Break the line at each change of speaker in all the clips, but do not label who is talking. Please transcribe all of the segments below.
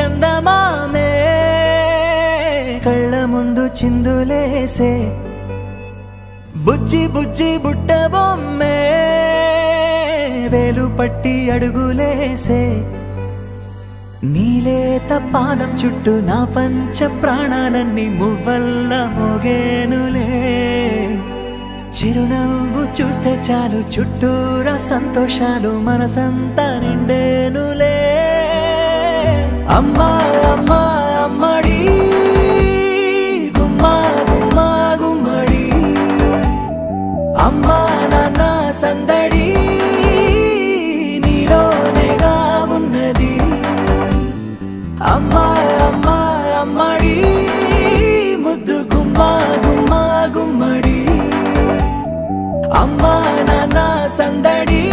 చందమామే కళ్ళ ముందు చిందులేసే బుజ్జి బుజ్జి బుట్ట బొమ్మే వేలు పట్టి అడుగులేసే. నీలేత పానం చుట్టూ నా పంచ ప్రాణాలన్నీ మువ్వల్ల మోగేనులే. చిరునవ్వు చూస్తే చాలు చుట్టూరా సంతోషాలు మనసంతా నిండేనులే. అమ్మా అమ్మా అమ్మడి. గుమ్మా గుమ్మా గుమ్మడి. అమ్మా నాన్న సందడి. నీలోనేగా ఉన్నది. అమ్మా అమ్మా అమ్మడి. ముద్దు గుమ్మా గుమ్మా గుమ్మడి. అమ్మా నాన్న సందడి.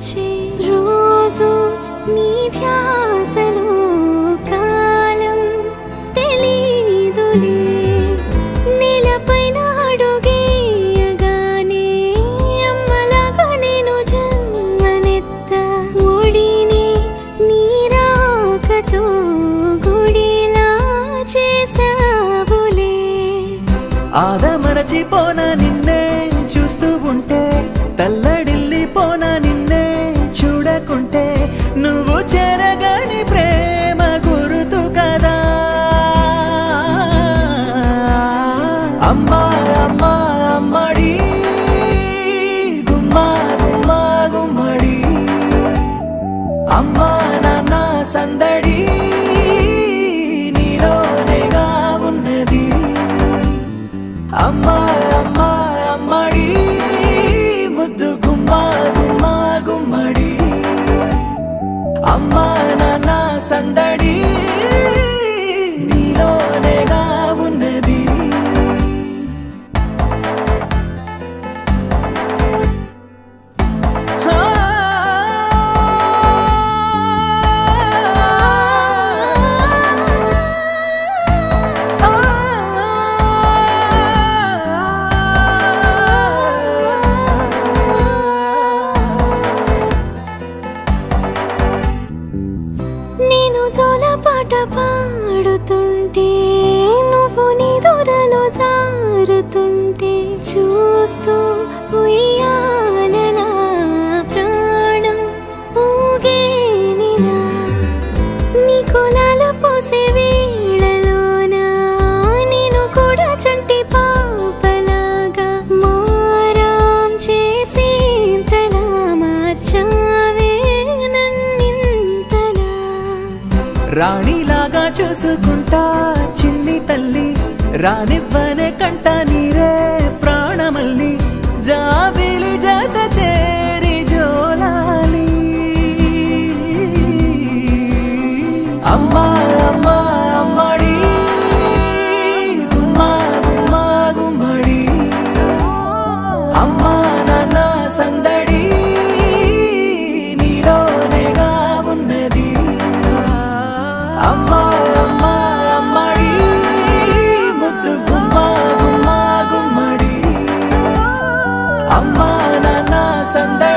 వచ్చి రోజు నీ ధ్యాసలో కాలం తెలీదులే. నేలపైన అడుగేయగానే అమ్మలాగా నేను జన్మనెత్త ఒడిని నీరాకతో గుడిలా చేసావులే
ఆదమరచిపోన అమ్మా నాన్న సందడి నీలోనేగా ఉన్నది. అమ్మా అమ్మా అమ్మడి ముద్దు గుమ్మా గుమ్మా గుమ్మడి. అమ్మా నాన్న సందడి
పాట పాడుతుంటే నువ్వు నీ దూరలో జారుతుంటే చూస్తూ ఉయ్యా
రాణిలాగా చూసుకుంటా చిన్ని తల్లి. రానివ్వనే కంట నీరే ప్రాణమల్లి. జాబిలి జా அம்மா அம்மா அம்மாடி. முத்து கும்மா கும்மா கும்மாடி. நானா சண்டை